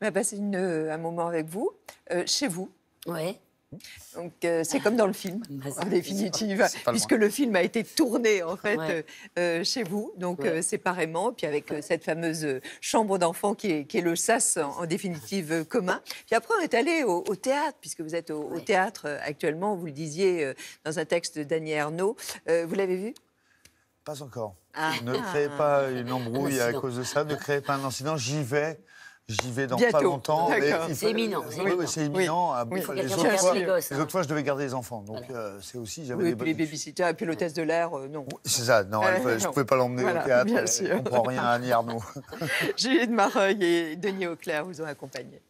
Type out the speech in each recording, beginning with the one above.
On va passer une, euh, un moment avec vous, euh, chez vous. Ouais. Donc euh, c'est comme dans le film, Bah, en définitive, puisque le film a été tourné en fait Ouais. euh, chez vous, donc Ouais. euh, séparément, puis avec euh, cette fameuse chambre d'enfant qui est, qui est le sas en, en définitive euh, commun. Puis après on est allé au, au théâtre, puisque vous êtes au, théâtre euh, actuellement, vous le disiez euh, dans un texte de Daniel Arnaud. Euh, vous l'avez vu? Pas encore. Ah. Ne créez pas une embrouille Un à incident. cause de ça, ne créez pas un incident. J'y vais. J'y vais dans Bientôt. pas longtemps. C'est imminent, c'est Oui, imminent. Les, autres fois, garde les gosses, les hein. autres fois, je devais garder les enfants. Donc, euh, c'est aussi, j'avais Oui, des puis les babysitters et puis l'hôtesse de l'air, euh, non. C'est ça, non, Euh, elle- je ne pouvais pas l'emmener Voilà, au théâtre. bien Elle ne comprend rien à Annie Arnaud. Juliette Mareuil et Denis Auclair vous ont accompagné.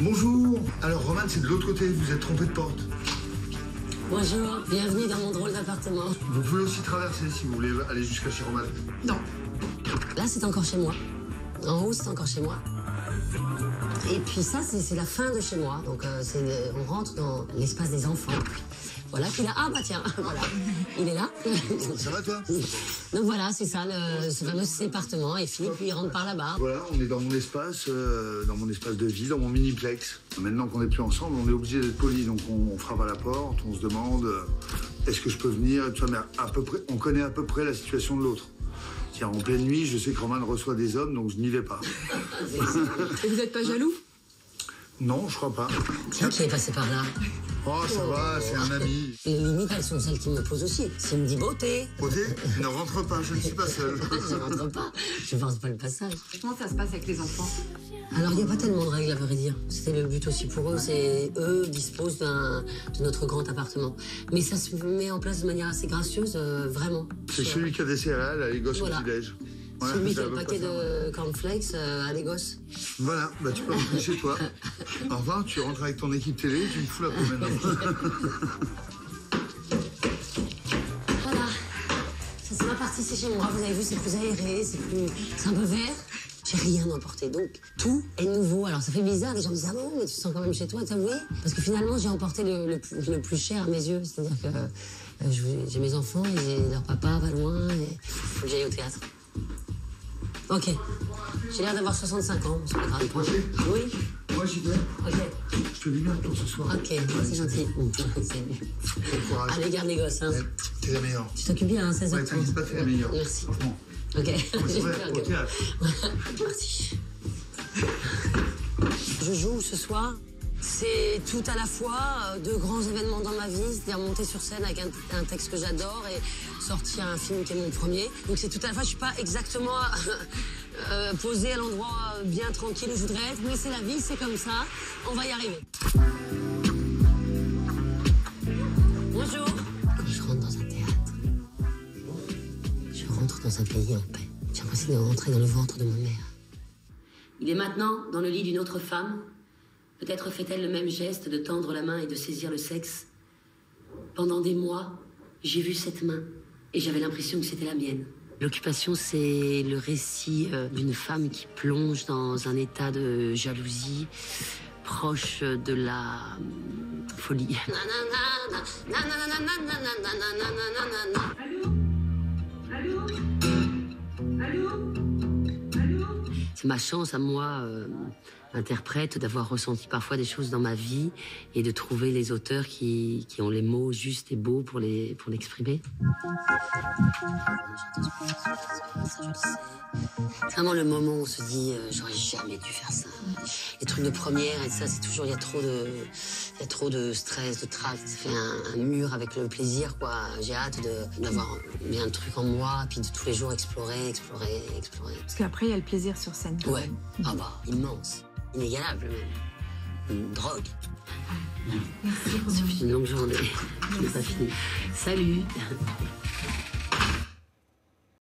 Bonjour. Alors, Roman, c'est de l'autre côté. Vous êtes trompé de porte. Bonjour, bienvenue dans mon drôle d'appartement. Vous pouvez aussi traverser si vous voulez aller jusqu'à chez Roman. Non. Là, c'est encore chez moi. En haut, c'est encore chez moi. Et puis ça, c'est la fin de chez moi. Donc, euh, le- on rentre dans l'espace des enfants. Voilà, puis là, ah bah tiens, voilà, il est là. Ça va, toi Donc voilà, c'est ça, le, ce fameux appartement. Et Philippe, lui, il rentre par là-bas. Voilà, on est dans mon espace, euh, dans mon espace de vie, dans mon miniplex. Maintenant qu'on n'est plus ensemble, on est obligé d'être poli. Donc, on, on frappe à la porte, on se demande euh, est-ce que je peux venir? Et tout ça. Mais à peu près, on connaît à peu près la situation de l'autre. Tiens, en pleine nuit, je sais que Roman reçoit des hommes, donc je n'y vais pas. Et vous n'êtes pas jaloux? Non, je crois pas. Tiens, qui est passé par là. Oh, ça va, c'est un ami. Les limites, elles sont celles qui me posent aussi. S'il me dit beauté, Beauté, ne rentre pas, je ne suis pas seul. je rentre pas. Je pense pas le passage. Comment ça se passe avec les enfants Alors, il n'y a pas tellement de règles, à vrai dire. C'était le but aussi pour eux. C'est eux disposent d'un- de notre grand appartement. Mais ça se met en place de manière assez gracieuse, euh, vraiment. C'est celui qui a des céréales, les gosses Voilà. au petit-déj. Voilà, Celui qui c'est a à le peu paquet de cornflakes euh, à gosses. Voilà, bah tu peux rentrer chez toi. Au revoir, tu rentres avec ton équipe télé, tu me fous la peau maintenant. Voilà. Ça, c'est ma partie, c'est chez moi. Vous avez vu, c'est plus aéré, c'est plus. C'est un peu vert. J'ai rien emporté. Donc, tout est nouveau. Alors, ça fait bizarre. Les gens me disent Ah bon, mais tu te sens quand même chez toi, t'as oui Parce que finalement, j'ai emporté le, le plus, le plus cher à mes yeux. C'est-à-dire que euh, j'ai mes enfants et j'ai leur papa pas loin. Et faut que j'aille au théâtre. Ok. J'ai l'air d'avoir 65 ans. C'est pas grave. Oui Moi j'y vais. Ok. Je te dis bien pour ce soir. Ok, c'est gentil. Courage. Allez, garde les gosses. Hein. T'es la meilleure. Tu t'occupes bien, hein, 16 Ouais, h t'inquiète pas, t'es la meilleure. Merci. Franchement. Ok. Merci. Je joue ce soir. C'est tout à la fois euh, deux grands événements dans ma vie, c'est-à-dire monter sur scène avec un, un texte que j'adore et sortir un film qui est mon premier. Donc c'est tout à la fois, je suis pas exactement euh, posée à l'endroit euh, bien tranquille où je voudrais être, mais c'est la vie, c'est comme ça. On va y arriver. Bonjour. Quand je rentre dans un théâtre, je rentre dans un pays en paix. J'ai l'impression de rentrer dans le ventre de ma mère. Il est maintenant dans le lit d'une autre femme. Peut-être fait-elle le même geste de tendre la main et de saisir le sexe. Pendant des mois, j'ai vu cette main et j'avais l'impression que c'était la mienne. L'occupation, c'est le récit euh, d'une femme qui plonge dans un état de jalousie proche de la hum, folie. C'est ma chance à moi, euh, interprète, d'avoir ressenti parfois des choses dans ma vie et de trouver les auteurs qui, qui ont les mots justes et beaux pour les pour l'exprimer. C'est vraiment le moment où on se dit euh, j'aurais jamais dû faire ça. Les trucs de première et ça, c'est toujours il y a trop de y a trop de stress, de trac. Ça fait un, un mur avec le plaisir quoi. J'ai hâte d'avoir bien le truc en moi, puis de tous les jours explorer, explorer, explorer. Parce qu'après, il y a le plaisir sur scène. Ouais. Ah bah, immense. Inégalable même. Une drogue. Merci, une longue journée. Je n'ai pas fini. Salut.